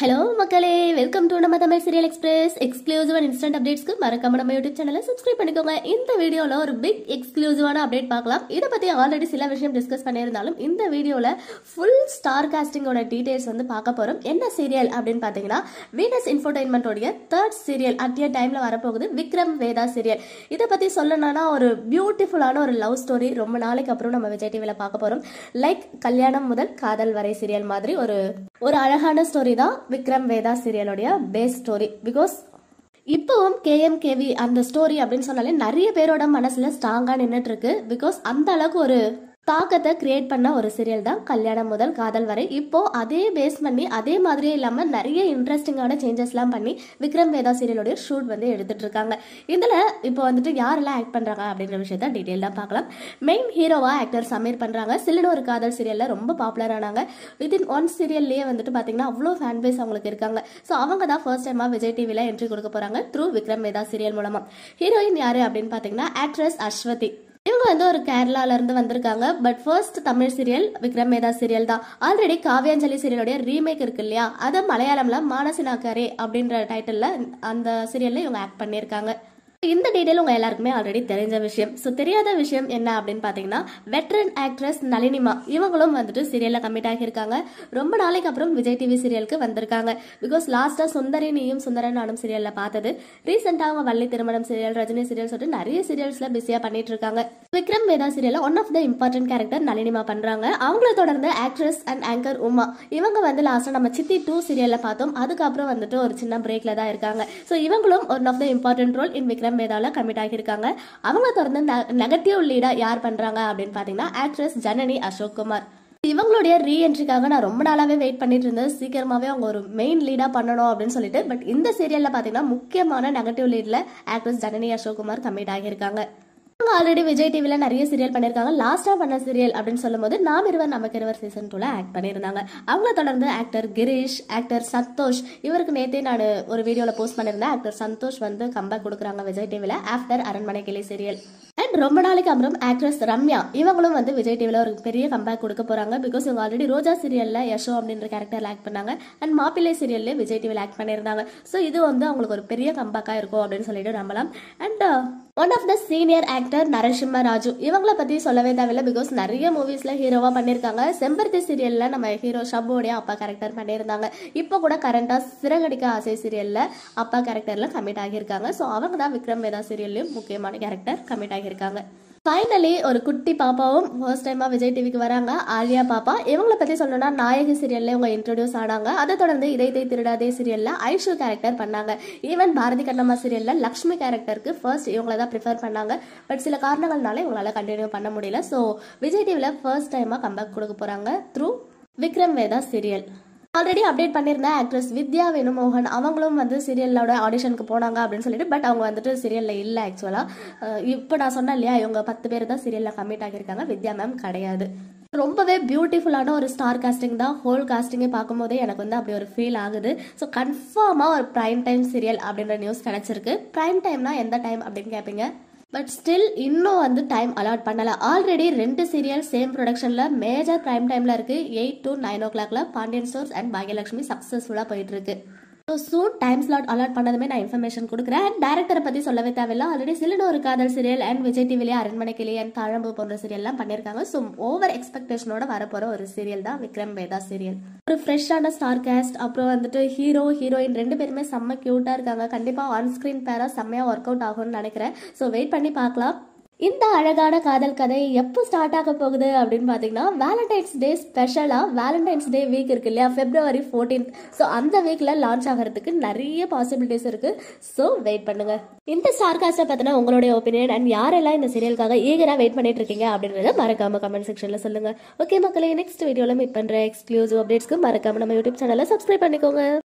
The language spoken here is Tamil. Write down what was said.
ஹலோ மக்களே. வெல்கம் டு நம்ம Tamil serial express exclusive and instant அப்டேட்ஸ்க்கு மறக்காம நம்ம யூடியூப் சேனலை சப்ஸ்கிரைப் பண்ணிக்கோங்க. இந்த வீடியோவில் ஒரு பிக் எக்ஸ்க்ளூசிவான அப்டேட் பார்க்கலாம். இதை பற்றி ஆல்ரெடி சில விஷயம் டிஸ்கஸ் பண்ணியிருந்தாலும் இந்த வீடியோவில் ஃபுல் ஸ்டார் காஸ்டிங்கோட டீடைல்ஸ் வந்து பார்க்க போகிறோம் என்ன சீரியல் அப்படின்னு பார்த்தீங்கன்னா வீனஸ் இன்ஃபோடைன்மெண்ட்டோடைய தேர்ட் சீரியல் அட் டைமில் வரப்போகுது. விக்ரம் வேதா சீரியல் இதை பற்றி சொல்லணும்னா ஒரு பியூட்டிஃபுல்லான ஒரு லவ் ஸ்டோரி ரொம்ப நாளைக்கு அப்புறம் நம்ம விஜய் டிவியில் பார்க்க போகிறோம் லைக் கல்யாணம் முதல் காதல் வரை சீரியல் மாதிரி ஒரு ஒரு அழகான ஸ்டோரி தான் விக்ரம் வேதா சீரியலுடைய பேஸ் ஸ்டோரி பிகாஸ் இப்போவும் கேஎம்கேவி அந்த ஸ்டோரி அப்படின்னு சொன்னாலே நிறைய பேரோட மனசில் ஸ்ட்ராங்காக நின்றுட்டு இருக்கு. பிகாஸ் அந்த அளவுக்கு ஒரு தாக்கத்தை கிரியேட் பண்ண ஒரு சீரியல் தான் கல்யாணம் முதல் காதல் வரை. இப்போ அதே பேஸ் பண்ணி அதே மாதிரியே இல்லாம நிறைய இன்ட்ரெஸ்டிங்கான சேஞ்சஸ்லாம் பண்ணி விக்ரம் வேதா சீரியலோடைய ஷூட் வந்து எடுத்துட்டு இருக்காங்க. இதுல இப்போ வந்துட்டு யாரெல்லாம் ஆக்ட் பண்றாங்க அப்படின்ற விஷயத்த டீட்டெயிலாக பார்க்கலாம். மெயின் ஹீரோவா ஆக்டர் சமீர் பண்றாங்க. சில்லுன்னு ஒரு காதல் சீரியல்ல ரொம்ப பாப்புலர் ஆனாங்க. வித்தின் ஒன் சீரியல்லையே வந்துட்டு பாத்தீங்கன்னா அவ்வளோ ஃபேன் பேஸ் அவங்களுக்கு இருக்காங்க. ஸோ அவங்க தான் ஃபர்ஸ்ட் டைமா விஜய் டிவில என்ட்ரி கொடுக்க போறாங்க த்ரூ விக்ரம் வேதா சீரியல் மூலமா. ஹீரோயின் யாரு அப்படின்னு பாத்தீங்கன்னா ஆக்ட்ரஸ் அஸ்வதி. இவங்க வந்து ஒரு கேரளால இருந்து வந்திருக்காங்க. But first Tamil serial Vikram Medha serial தான். ஆல்ரெடி காவியாஞ்சலி சீரியலுடைய ரீமேக் இருக்கு இல்லையா? அதை மலையாளம்ல மானசினாக்கரே அப்படின்ற டைட்டில்ல அந்த சீரியல்ல இவங்க ஆக்ட் பண்ணியிருக்காங்க. இந்த டீடைல் உங்க எல்லாருக்குமே ஆல்ரெடி தெரிஞ்ச விஷயம். ஸோ தெரியாத விஷயம் என்ன அப்படின்னு பாத்தீங்கன்னா வெட்ரன் ஆக்ட்ரஸ் நளினிமா. இவங்களும் வந்துட்டு சீரியல்ல கமிட் ஆகியிருக்காங்க. ரொம்ப நாளைக்கு அப்புறம் விஜய் டிவி சீரியலுக்கு வந்திருக்காங்க. பிகாஸ் லாஸ்டா சுந்தரி நீயும் சுந்தரன் நானும் சீரியல்ல பார்த்தது. ரீசெண்டா அவங்க வள்ளி திருமணம் சீரியல் ரஜினி சீரியல் சொல்லிட்டு நிறைய சீரியல்ஸ்ல பிஸியா பண்ணிட்டு இருக்காங்க விக்ரம் வேதா சீரியல்ல one of the important character நளினிமா பண்றாங்க. அவங்கள தொடர்ந்து ஆக்ட்ரஸ் அண்ட் ஆங்கர் உமா. இவங்க வந்து லாஸ்டா நம்ம சித்தி டூ சீரியல்ல பார்த்தோம். அதுக்கப்புறம் வந்துட்டு ஒரு சின்ன பிரேக்ல தான் இருக்காங்க. ஸோ இவங்களும் one of the important role in Vikram வேதால commit ஆகியிருக்காங்க. அவங்க தொடர்ந்து நெகட்டிவ் லீடாக யார் பண்றாங்க அப்படின்னு பார்த்தீங்கன்னா ஆக்ட்ரஸ் ஜனனி அசோக் குமார் இவங்களுடைய ரீஎன்ட்ரிக்காக நான் ரொம்ப நாளாவே வெயிட் பண்ணிட்டு இருந்தேன். சீக்கிரமாவே அவங்க ஒரு மெயின் லீடா பண்ணணும் அப்படின்னு சொல்லிட்டு. பட் இந்த சீரியல்ல பாத்தீங்கன்னா முக்கியமான negative லீட்ல actress Janani Ashokkumar commit commit ஆகியிருக்காங்க. ஆல்ரெடி விஜய் டிவியில் நிறைய சீரியல் பண்ணிருக்காங்க லாஸ்டா பண்ண சீரியல் அப்படின்னு சொல்லும்போது நாம் இருவர் நமக்கு இருவர் சீசன் டூல ஆக்ட் பண்ணியிருந்தாங்க. அவங்கள தொடர்ந்து ஆக்டர் கிரீஷ் ஆக்டர் சந்தோஷ் இவருக்கு நேத்தே நான் ஒரு வீடியோல போஸ்ட் பண்ணியிருந்தேன். ஆக்டர் சந்தோஷ் வந்து கம்பேக் கொடுக்குறாங்க விஜய் டிவியில் ஆஃப்டர் அரண்மனை கிளை சீரியல் ரொம்ப நாளைக்கு அப்புறம் ஆக்ட்ரஸ் ரம்யா இவங்களும் வந்து விஜய் டிவியில் ஒரு பெரிய கம்பேக் கொடுக்க போகிறாங்க பிகாஸ் இவங்க ஆல்ரெடி ரோஜா சீரியலில் யஷோ அப்படின்ற கேரக்டரில் ஆக்ட் பண்ணாங்க. அண்ட் மாப்பிள்ளை சீரியல்ல விஜய் டிவியில் ஆக்ட் பண்ணியிருந்தாங்க. ஸோ இது வந்து அவங்களுக்கு ஒரு பெரிய கம்பேக்காக இருக்கும் அப்படின்னு சொல்லிட்டு நம்பலாம். And one of the senior actor Narasimha Raju இவங்கள பத்தி சொல்லவே தேவையில்ல. பிகாஸ் நிறைய மூவிஸ்ல ஹீரோவா பண்ணியிருக்காங்க. செம்பருத்தி சீரியல்ல நம்ம ஹீரோ ஷபுடைய அப்பா கேரக்டர் பண்ணியிருந்தாங்க. இப்போ கூட கரண்டா சிறகடிக்க ஆசை சீரியல்ல அப்பா கேரக்டர்ல கமிட் ஆகியிருக்காங்க. ஸோ அவங்க தான் விக்ரம் வேதா சீரியல்லையும் முக்கியமான கேரக்டர் கமிட் ஆகியிருக்காங்க. ஃபைனலி ஒரு குட்டி பாப்பாவும் ஃபர்ஸ்ட் டைமா விஜய் டிவிக்கு வராங்க. ஆலியா பாப்பா இவங்கள பற்றி சொல்லணும்னா நாயகி சீரியல்ல இவங்க இன்ட்ரடியூஸ் ஆனாங்க. அதை தொடர்ந்து இதயத்தை திருடாதே சீரியல்ல ஐஷு கேரக்டர் பண்ணாங்க. ஈவன் பாரதி கண்ணம்மா சீரியல்ல லக்ஷ்மி கேரக்டருக்கு ஃபர்ஸ்ட் இவங்கள தான் ப்ரிஃபர் பண்ணாங்க. பட் சில காரணங்கள்னால இவங்களால கண்டினியூ பண்ண முடியல. ஸோ விஜய் டிவியில் ஃபர்ஸ்ட் டைமாக கம்பேக் கொடுக்க போறாங்க through Vikram Vedha serial already update பண்ணியிருந்த ஆக்ட்ரஸ் வித்யா வேணுமோகன் அவங்களும் வந்து சீரியலோட ஆடிஷனுக்கு போனாங்க அப்படின்னு சொல்லிட்டு பட் அவங்க வந்துட்டு சீரியலில் இல்லை ஆக்சுவலாக இப்போ நான் சொன்னேன் இல்லையா இவங்க பத்து பேர் தான் சீரியலில் கம்மிட் ஆகியிருக்காங்க. வித்யா மேம் கிடையாது. ரொம்பவே பியூட்டிஃபுல்லான ஒரு ஸ்டார் காஸ்டிங் தான். ஹோல் காஸ்டிங்கே பார்க்கும்போதே எனக்கு வந்து அப்படி ஒரு ஃபீல் ஆகுது. ஸோ கன்ஃபார்மாக ஒரு ப்ரைம் டைம் சீரியல் அப்படின்ற நியூஸ் கிடச்சிருக்கு. ப்ரைம் டைம்னா எந்த டைம் அப்படின்னு கேட்பீங்க பட் ஸ்டில் இன்னும் வந்து டைம் அலாட் பண்ணல. ஆல்ரெடி ரெண்டு சீரியல் சேம் ப்ரொடக்ஷன்ல மேஜர் பிரைம் டைம்ல இருக்கு. எயிட் டு நைன் ஓ கிளாக்ல பாண்டியன் ஸ்டோர்ஸ் அண்ட் பாகியலட்சுமி சக்சஸ்ஃபுல்லா போயிட்டு இருக்கு. So soon time slot allot பண்ணதுமே நான் இன்ஃபர்மேஷன் கொடுக்குறேன். அண்ட் டேரக்டரை பற்றி சொல்லவே தேவையில்ல. ஆல்ரெடி சில்லுன்னு ஒரு காதல் சீரியல் அண்ட் விஜய் டிவிலே அரண்மனை கிளி அண்ட் தாழம்பு போன்ற சீரியல்லாம் பண்ணியிருக்காங்க ஸோ ஓவர் எக்ஸ்பெக்டேஷனோட வரப்போகிற ஒரு சீரியல் தான் விக்ரம் வேதா சீரியல் ஒரு ஃப்ரெஷ்ஷான ஸ்டார் கேஸ்ட் அப்புறம் வந்துட்டு ஹீரோ ஹீரோயின் ரெண்டு பேருமே செம்ம க்யூட்டாக இருக்காங்க. கண்டிப்பாக ஆன் ஸ்க்ரீன் பேராக செம்மையாக ஒர்க் அவுட் ஆகும்னு நினைக்கிறேன். ஸோ வெயிட் பண்ணி பார்க்கலாம். இந்த அழகான காதல் கதை எப்போ ஸ்டார்ட் ஆக போகுது அப்படின்னு பார்த்தீங்கன்னா வேலண்டைன்ஸ் டே ஸ்பெஷலாக வேலண்டைன்ஸ் டே வீக் இருக்கு இல்லையா? ஃபெப்ரவரி ஃபோர்டீன்த் ஸோ அந்த வீக்கில் லான்ச் ஆகிறதுக்கு நிறைய பாசிபிலிட்டிஸ் இருக்கு. ஸோ வெயிட் பண்ணுங்க. இந்த ஸ்டார் காஸ்ட்டை பற்றின உங்களுடைய ஒப்பீனியன் அண்ட் யாரெல்லாம் இந்த சீரியலுக்காக ஈகராக வெயிட் பண்ணிட்டு இருக்கீங்க அப்படின்றத மறக்காம கமெண்ட் செக்ஷனில் சொல்லுங்க. ஓகே மக்களே நெக்ஸ்ட் வீடியோவில் மீட் பண்ணுற எக்ஸ்க்ளூசிவ் அப்டேட்ஸ்க்கு மறக்காம நம்ம யூடியூப் சேனலை சப்ஸ்கிரைப் பண்ணிக்கோங்க.